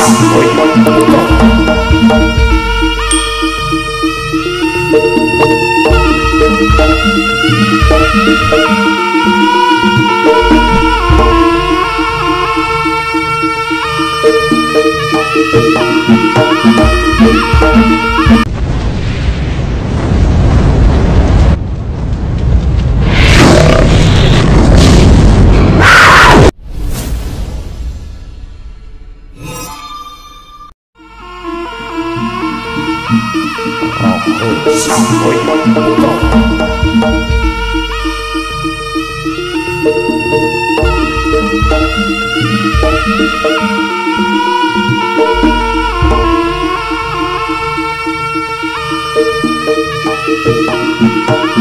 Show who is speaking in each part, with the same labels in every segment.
Speaker 1: Thank you.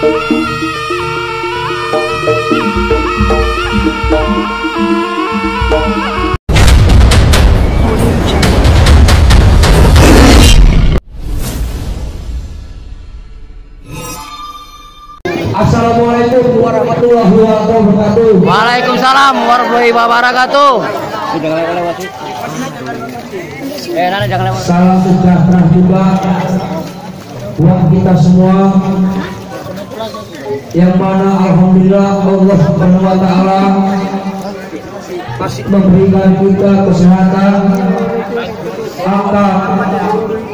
Speaker 1: Assalamualaikum warahmatullahi wabarakatuh.
Speaker 2: Waalaikumsalam warahmatullahi wabarakatuh. Jangan lewat. Eh, Nana jangan lewat.
Speaker 1: Salam sejahtera juga buat kita semua yang mana alhamdulillah Allah Subhanahu wa taala memberikan kita kesehatan akal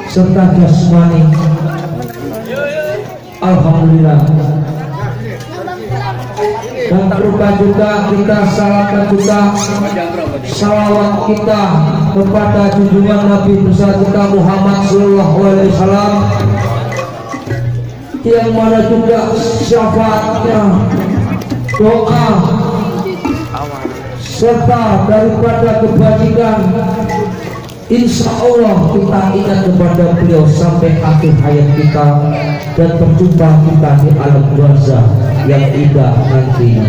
Speaker 1: serta jasmani. Alhamdulillah. Dan tak lupa juga kita salahkan juga salawat kita kepada junjungan Nabi besar kita Muhammad Sallallahu Alaihi Wasallam yang mana juga syafaatnya doa serta daripada kebajikan Insya Allah kita ingat kepada beliau sampai akhir hayat kita dan berjumpa kita di alam barzah yang indah nanti.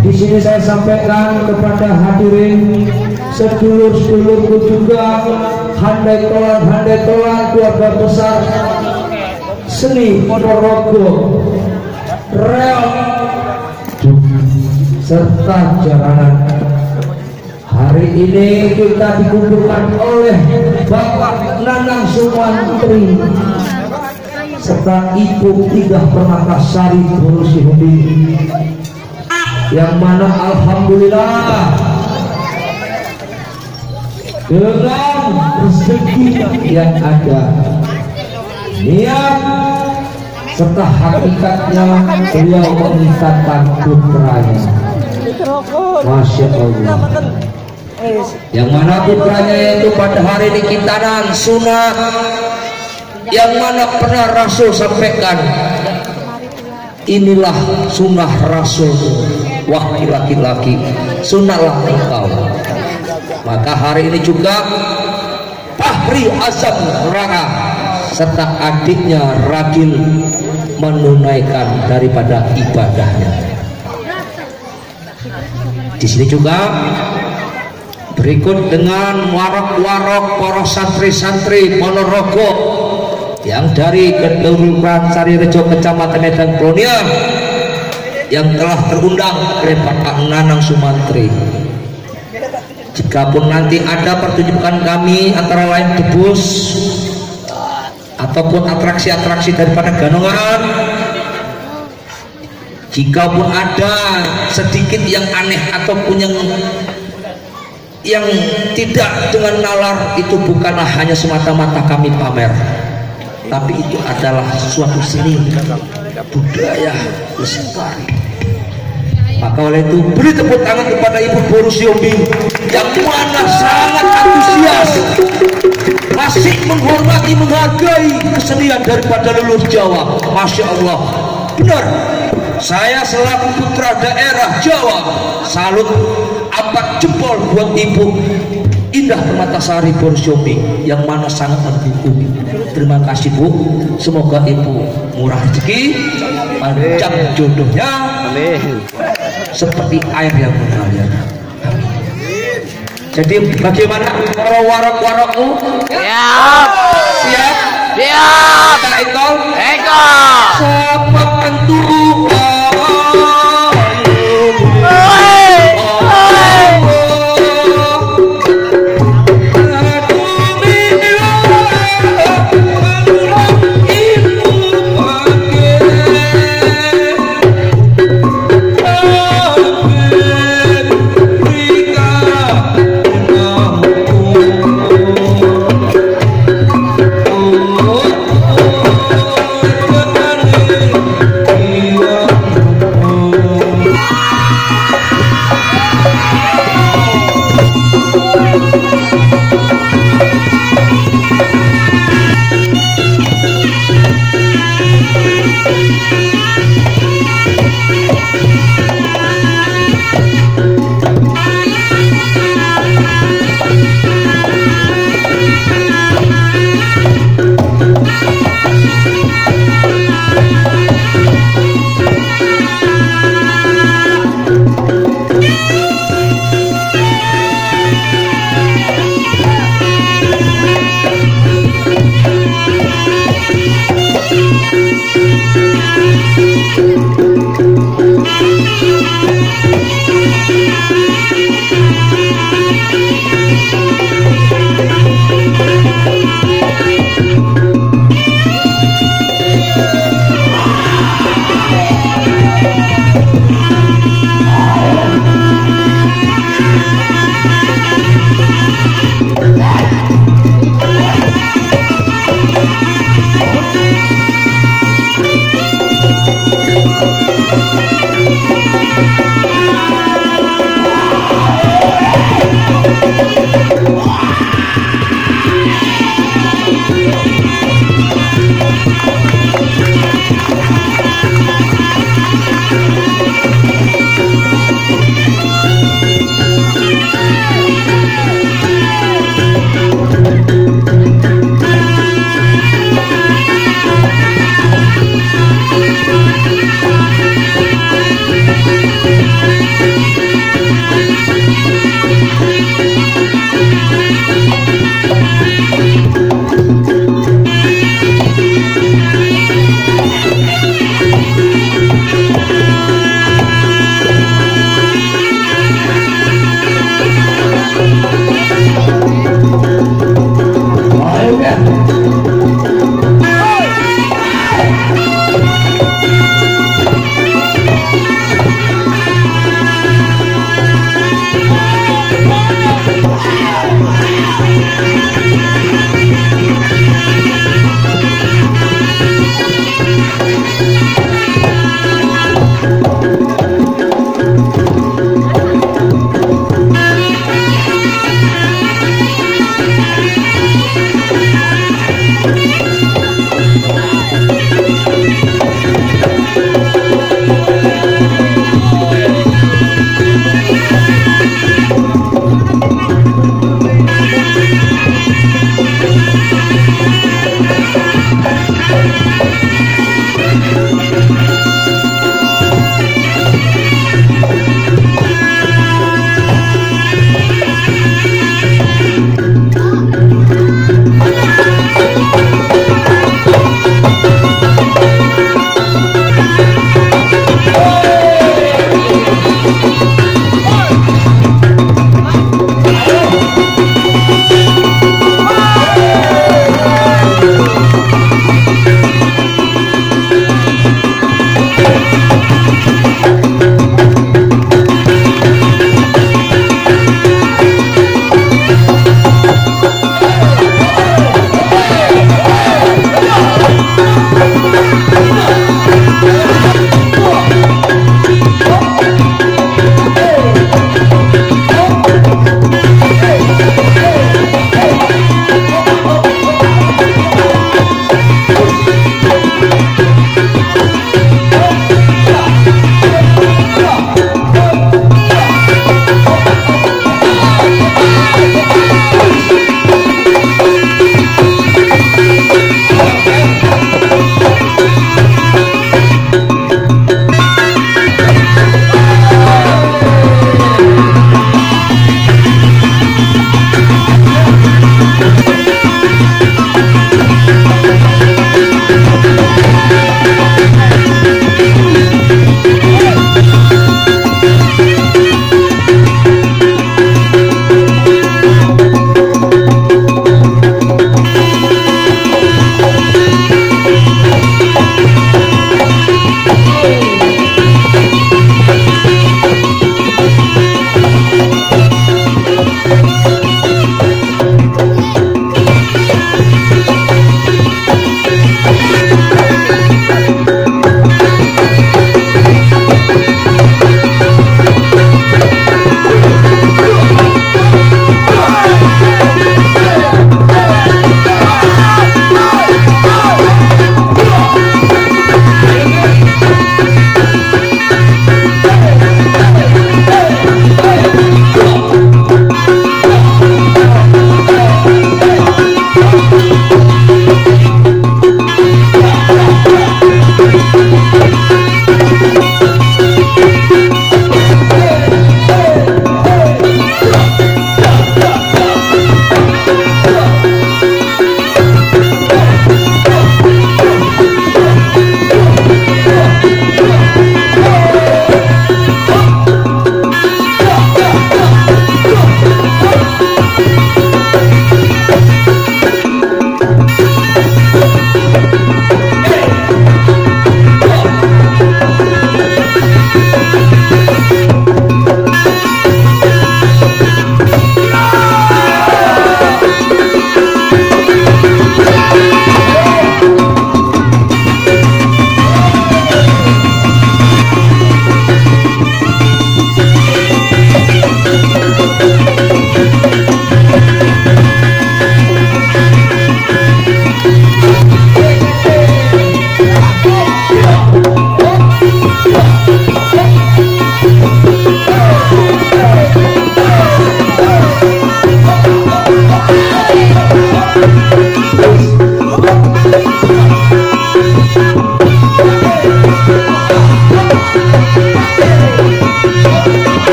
Speaker 1: Di sini saya sampaikan kepada hadirin sedulur-sedulurku juga handai tolan handai tolan keluarga besar. Seni Ponorogo. Reok serta jalanan. Hari ini kita dikumpulkan oleh Bapak Nanang Sumantri serta Ibu Tiga Permatasari Burusihudi yang mana Alhamdulillah dengan rezeki yang ada. Niat serta hakikatnya beliau meningkatkan putranya Masya Allah. Yang mana putranya yaitu pada hari ini Kintanan Sunnah. Yang mana pernah Rasul sampaikan inilah sunnah Rasul wahai laki-laki sunnahlah engkau maka hari ini juga Fahri Azam Rara serta adiknya Ragil menunaikan daripada ibadahnya. Di sini juga berikut dengan warok-warok para santri-santri Ponorogo yang dari Kedurungan Sari Rejo Kecamatan Medan Kolonia yang telah terundang oleh Bapak Nanang Sumantri jikapun nanti ada pertunjukan kami antara lain debus ataupun atraksi-atraksi daripada Ganongan jikapun ada sedikit yang aneh ataupun yang yang tidak dengan nalar itu bukanlah hanya semata-mata kami pamer. Tapi itu adalah suatu seni budaya lestari maka oleh itu beri tepuk tangan kepada Ibu Boris Yombi yang mana sangat antusias masih menghormati menghargai kesenian daripada leluhur Jawa. Masya Allah. Benar saya selaku putra daerah Jawa salut empat jempol buat ibu Indah Permatasari Borsyomi yang mana sangat mendukung terima kasih Bu. Semoga ibu murah rezeki panjang jodohnya.
Speaker 2: Amin.
Speaker 1: Seperti air yang mengalir jadi bagaimana para warak-warakmu
Speaker 2: Siap.
Speaker 1: siap
Speaker 2: Siap.
Speaker 1: Kak Eko
Speaker 2: Eko.
Speaker 1: Sapa antu